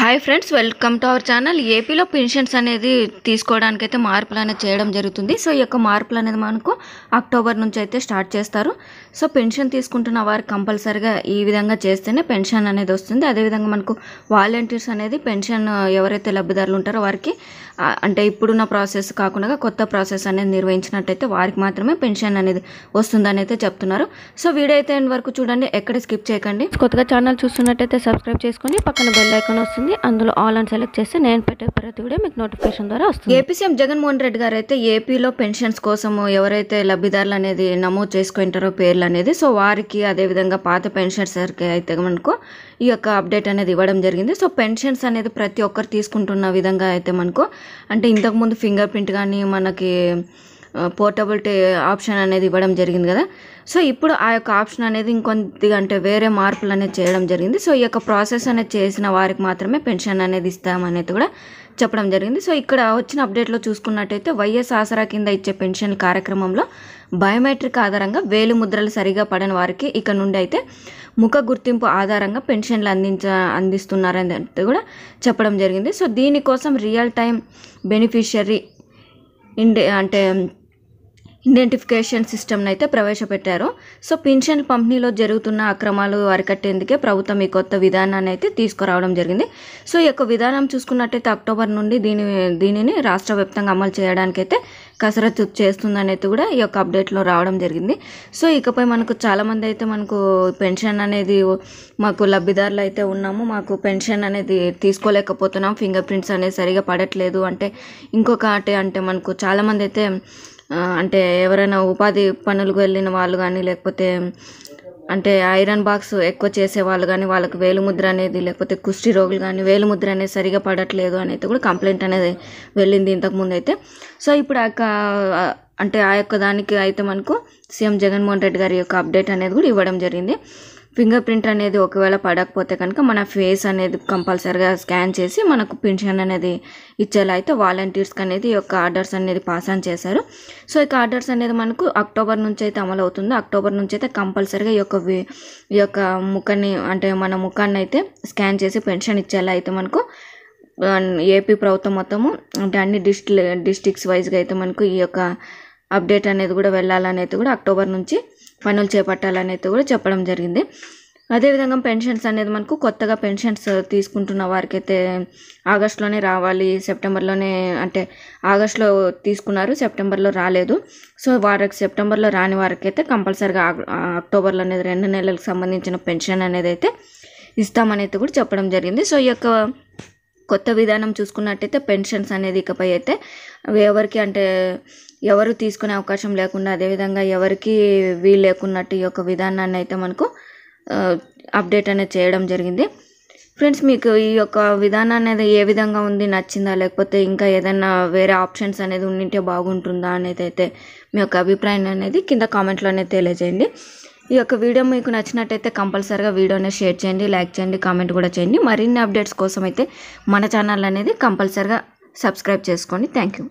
Hi friends welcome to our channel. ఏపీలో pensions అనేది తీసుకోవడానికి అయితే మార్పులు అనేది చేయడం జరుగుతుంది. సో ఈ యొక్క మార్పులు అనేది మనకు అక్టోబర్ నుంచి అయితే స్టార్ట్ చేస్తారు. సో పెన్షన్ తీసుకుంటున్న వారు కంపల్సరిగా ఈ విధంగా చేస్తేనే పెన్షన్ అనేది వస్తుంది. అదేవిధంగా మనకు వాలంటీర్స్ అనేది పెన్షన్ ఎవరైతే లబ్ధిదారులు ఉంటారో వారికి అంటే ఇప్పుడున్న ప్రాసెస్ కాకుండా కొత్త ప్రాసెస్ అనేది నిర్వహించినట్టయితే వారికి మాత్రమే పెన్షన్ అనేది వస్తుందని అయితే చెప్తున్నారు. సో వీడియో అయితే వరకు చూడండి. ఎక్కడ స్కిప్ చేయకండి. కొత్తగా ఛానల్ చూస్తున్నట్టయితే సబ్స్క్రైబ్ చేసుకొని పక్కన బెల్ ఐకాన్ వస్తుంది. అందులో ఆల్ అని సెలెక్ట్ చేస్తే నేను పెట్టే ప్రతి వీడియో మీకు నోటిఫికేషన్ ద్వారా వస్తుంది. ఏపీ సీఎం జగన్మోహన్ రెడ్డి గారు అయితే ఏపీలో పెన్షన్స్ కోసం ఎవరైతే లబ్ధిదారులు అనేది నమోదు చేసుకుంటారో పేర్లు అనేది సో వారికి అదేవిధంగా పాత పెన్షన్స్ అయితే మనకు ఈ యొక్క అప్డేట్ అనేది ఇవ్వడం జరిగింది. సో పెన్షన్స్ అనేది ప్రతి ఒక్కరు తీసుకుంటున్న విధంగా అయితే మనకు అంటే ఇంతకుముందు ఫింగర్ ప్రింట్ కానీ మనకి పోర్టబిలిటీ ఆప్షన్ అనేది ఇవ్వడం జరిగింది కదా. సో ఇప్పుడు ఆ యొక్క ఆప్షన్ అనేది ఇంకొద్దిగా అంటే వేరే మార్పులు అనేది చేయడం జరిగింది. సో ఈ యొక్క ప్రాసెస్ అనేది చేసిన వారికి మాత్రమే పెన్షన్ అనేది ఇస్తామనేది కూడా చెప్పడం జరిగింది. సో ఇక్కడ వచ్చిన అప్డేట్లో చూసుకున్నట్టయితే వైఎస్ ఆసరా కింద ఇచ్చే పెన్షన్ కార్యక్రమంలో బయోమెట్రిక్ ఆధారంగా వేలు ముద్రలు సరిగా పడని వారికి ఇక నుండి అయితే ముఖ గుర్తింపు ఆధారంగా పెన్షన్లు అందించ అందిస్తున్నారని కూడా చెప్పడం జరిగింది. సో దీనికోసం రియల్ టైం బెనిఫిషియరీ ఇండి అంటే ఐడెంటిఫికేషన్ సిస్టమ్ అయితే ప్రవేశపెట్టారు. సో పెన్షన్ పంపిణీలో జరుగుతున్న అక్రమాలు అరికట్టేందుకే ప్రభుత్వం ఈ కొత్త విధానాన్ని అయితే తీసుకురావడం జరిగింది. సో ఈ యొక్క విధానం చూసుకున్నట్టయితే అక్టోబర్ నుండి దీని దీనిని రాష్ట్ర వ్యాప్తంగా అమలు చేయడానికైతే కసరత్తు చేస్తుందనేది కూడా ఈ యొక్క అప్డేట్లో రావడం జరిగింది. సో ఇకపై మనకు చాలామంది అయితే మనకు పెన్షన్ అనేది మాకు లబ్ధిదారులు అయితే ఉన్నాము. మాకు పెన్షన్ అనేది తీసుకోలేకపోతున్నాం. ఫింగర్ ప్రింట్స్ అనేది సరిగా పడట్లేదు. అంటే ఇంకొక అంటే మనకు చాలామంది అయితే అంటే ఎవరైనా ఉపాధి పనులకు వెళ్ళిన వాళ్ళు కానీ లేకపోతే అంటే ఐరన్ బాక్స్ ఎక్కువ చేసే వాళ్ళు కానీ వాళ్ళకి వేలుముద్ర అనేది లేకపోతే కుష్టి రోగులు కానీ వేలుముద్ర అనేది సరిగా పడట్లేదు అనేది కూడా కంప్లైంట్ అనేది వెళ్ళింది ఇంతకుముందు అయితే. సో ఇప్పుడు ఆ యొక్క అంటే ఆ యొక్క దానికి అయితే మనకు సీఎం జగన్మోహన్ రెడ్డి గారి యొక్క అప్డేట్ అనేది కూడా ఇవ్వడం జరిగింది. ఫింగర్ ప్రింట్ అనేది ఒకవేళ పడకపోతే కనుక మన ఫేస్ అనేది కంపల్సరిగా స్కాన్ చేసి మనకు పెన్షన్ అనేది ఇచ్చేలా అయితే వాలంటీర్స్కి అనేది ఈ యొక్క ఆర్డర్స్ అనేది పాస్ ఆన్ చేశారు. సో ఇక ఆర్డర్స్ అనేది మనకు అక్టోబర్ నుంచి అయితే అమలు అవుతుంది. అక్టోబర్ నుంచి అయితే కంపల్సరిగా ఈ యొక్క ఈ యొక్క ముఖాన్ని అంటే మన ముఖాన్ని అయితే స్కాన్ చేసి పెన్షన్ ఇచ్చేలా అయితే మనకు ఏపీ ప్రభుత్వం మొత్తము అంటే అన్ని డిస్ట్రి డిస్ట్రిక్ట్స్ వైజ్గా అయితే మనకు ఈ యొక్క అప్డేట్ అనేది కూడా వెళ్ళాలనేది కూడా అక్టోబర్ నుంచి పనులు చేపట్టాలనేది కూడా చెప్పడం జరిగింది. అదేవిధంగా పెన్షన్స్ అనేది మనకు కొత్తగా పెన్షన్స్ తీసుకుంటున్న వారికి అయితే ఆగస్టులోనే రావాలి సెప్టెంబర్లోనే అంటే ఆగస్టులో తీసుకున్నారు సెప్టెంబర్లో రాలేదు. సో వారికి సెప్టెంబర్లో రాని వారికి అయితే కంపల్సరిగా అక్టోబర్లో అనేది రెండు నెలలకు సంబంధించిన పెన్షన్ అనేది అయితే ఇస్తామనేది కూడా చెప్పడం జరిగింది. సో ఈ యొక్క కొత్త విధానం చూసుకున్నట్టయితే పెన్షన్స్ అనేది ఇకపై అయితే ఎవరికి అంటే ఎవరు తీసుకునే అవకాశం లేకుండా అదేవిధంగా ఎవరికి వీలు లేకున్నట్టు ఈ యొక్క విధానాన్ని అయితే మనకు అప్డేట్ అనేది చేయడం జరిగింది. ఫ్రెండ్స్ మీకు ఈ యొక్క విధానం అనేది ఏ విధంగా ఉంది నచ్చిందా లేకపోతే ఇంకా ఏదైనా వేరే ఆప్షన్స్ అనేది ఉండింటే బాగుంటుందా అనేది అయితే మీ యొక్క అభిప్రాయం అనేది కింద కామెంట్లోనే తెలియజేయండి. ఈ యొక్క వీడియో మీకు నచ్చినట్టయితే కంపల్సరీగా వీడియోని షేర్ చేయండి లైక్ చేయండి కామెంట్ కూడా చేయండి. మరిన్ని అప్డేట్స్ కోసం అయితే మన ఛానల్ అనేది కంపల్సరీగా సబ్స్క్రైబ్ చేసుకోండి. Thank you.